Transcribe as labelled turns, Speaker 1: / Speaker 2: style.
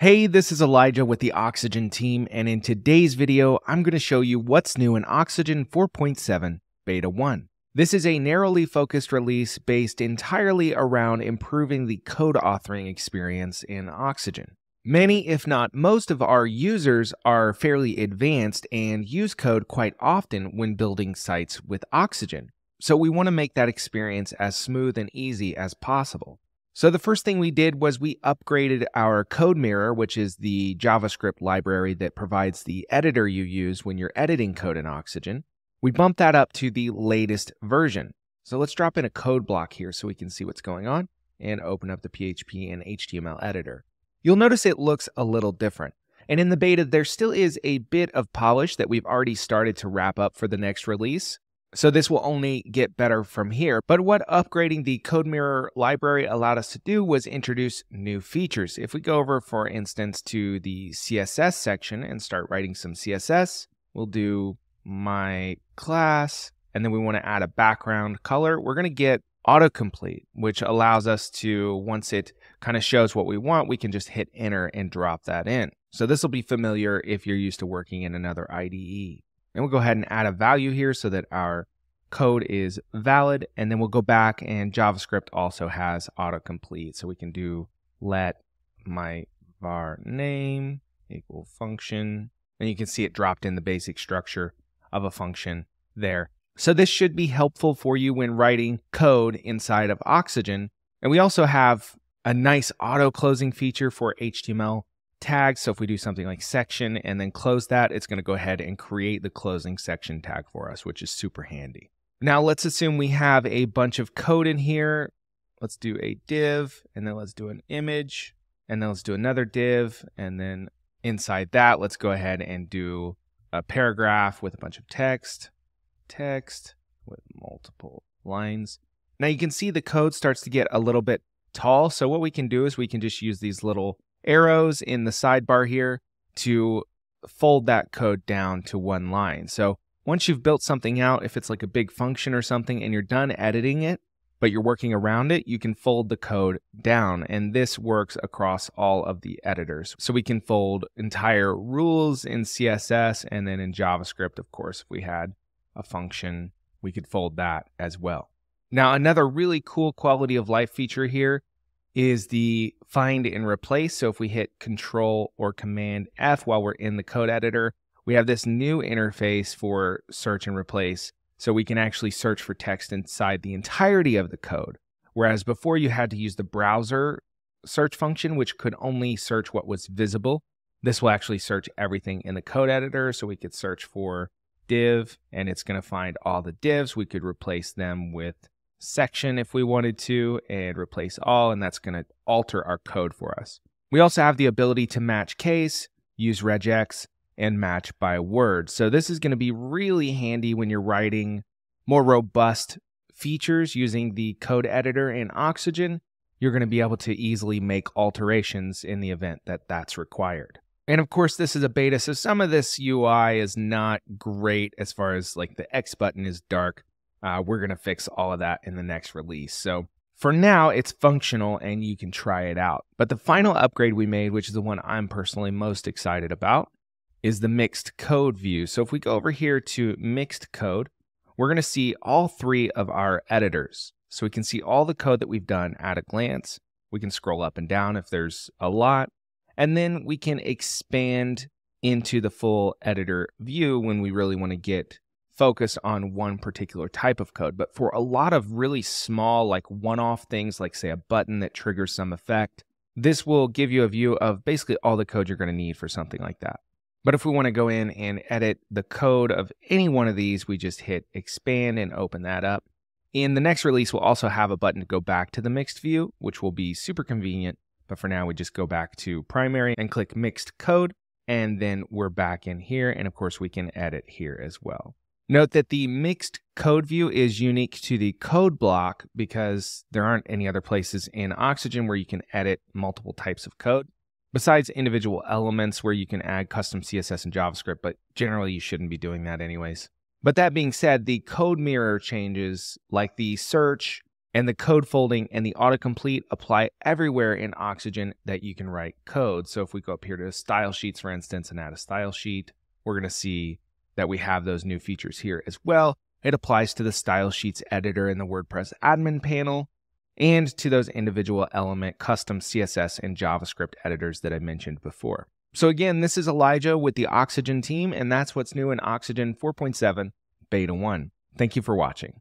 Speaker 1: Hey, this is Elijah with the Oxygen team, and in today's video, I'm going to show you what's new in Oxygen 4.7 Beta 1. This is a narrowly focused release based entirely around improving the code authoring experience in Oxygen. Many, if not most, of our users are fairly advanced and use code quite often when building sites with Oxygen. So we want to make that experience as smooth and easy as possible. So the first thing we did was we upgraded our CodeMirror, which is the JavaScript library that provides the editor you use when you're editing code in Oxygen. We bumped that up to the latest version. So let's drop in a code block here so we can see what's going on and open up the PHP and HTML editor. You'll notice it looks a little different. And in the beta, there still is a bit of polish that we've already started to wrap up for the next release. So this will only get better from here. But what upgrading the CodeMirror library allowed us to do was introduce new features. If we go over, for instance, to the CSS section and start writing some CSS, we'll do my class, and then we want to add a background color. We're going to get autocomplete, which allows us to, once it kind of shows what we want, we can just hit enter and drop that in. So this will be familiar if you're used to working in another IDE. And we'll go ahead and add a value here so that our code is valid. And then we'll go back and JavaScript also has autocomplete. So we can do let my var name equal function. And you can see it dropped in the basic structure of a function there. So this should be helpful for you when writing code inside of Oxygen. And we also have a nice auto closing feature for HTML tag. So if we do something like section and then close that, it's going to go ahead and create the closing section tag for us, which is super handy. Now let's assume we have a bunch of code in here. Let's do a div and then let's do an image and then let's do another div. And then inside that, let's go ahead and do a paragraph with a bunch of text, text with multiple lines. Now you can see the code starts to get a little bit tall. So what we can do is we can just use these little arrows in the sidebar here to fold that code down to one line. So once you've built something out, if it's like a big function or something and you're done editing it, but you're working around it, you can fold the code down. And this works across all of the editors. So we can fold entire rules in CSS and then in JavaScript, of course, if we had a function, we could fold that as well. Now, another really cool quality of life feature here is the find and replace. So if we hit Control or Command F while we're in the code editor, we have this new interface for search and replace. So we can actually search for text inside the entirety of the code. Whereas before you had to use the browser search function, which could only search what was visible. This will actually search everything in the code editor. So we could search for div and it's going to find all the divs. We could replace them with section if we wanted to and replace all, and that's going to alter our code for us. We also have the ability to match case, use regex, and match by word. So this is going to be really handy when you're writing more robust features using the code editor in Oxygen. You're going to be able to easily make alterations in the event that that's required. And of course, this is a beta, so some of this UI is not great as far as like the X button is dark. Uh, we're going to fix all of that in the next release. So for now, it's functional and you can try it out. But the final upgrade we made, which is the one I'm personally most excited about, is the mixed code view. So if we go over here to mixed code, we're going to see all three of our editors. So we can see all the code that we've done at a glance. We can scroll up and down if there's a lot. And then we can expand into the full editor view when we really want to get focus on one particular type of code. But for a lot of really small, like one off things, like say a button that triggers some effect, this will give you a view of basically all the code you're going to need for something like that. But if we want to go in and edit the code of any one of these, we just hit expand and open that up. In the next release, we'll also have a button to go back to the mixed view, which will be super convenient. But for now, we just go back to primary and click mixed code. And then we're back in here. And of course, we can edit here as well. Note that the mixed code view is unique to the code block because there aren't any other places in Oxygen where you can edit multiple types of code, besides individual elements where you can add custom CSS and JavaScript, but generally you shouldn't be doing that anyways. But that being said, the code mirror changes like the search And the code folding and the autocomplete apply everywhere in Oxygen that you can write code. So if we go up here to style sheets, for instance, and add a style sheet, we're going to see that we have those new features here as well. It applies to the style sheets editor in the WordPress admin panel and to those individual element custom CSS and JavaScript editors that I mentioned before. So again, this is Elijah with the Oxygen team, and that's what's new in Oxygen 4.7 Beta 1. Thank you for watching.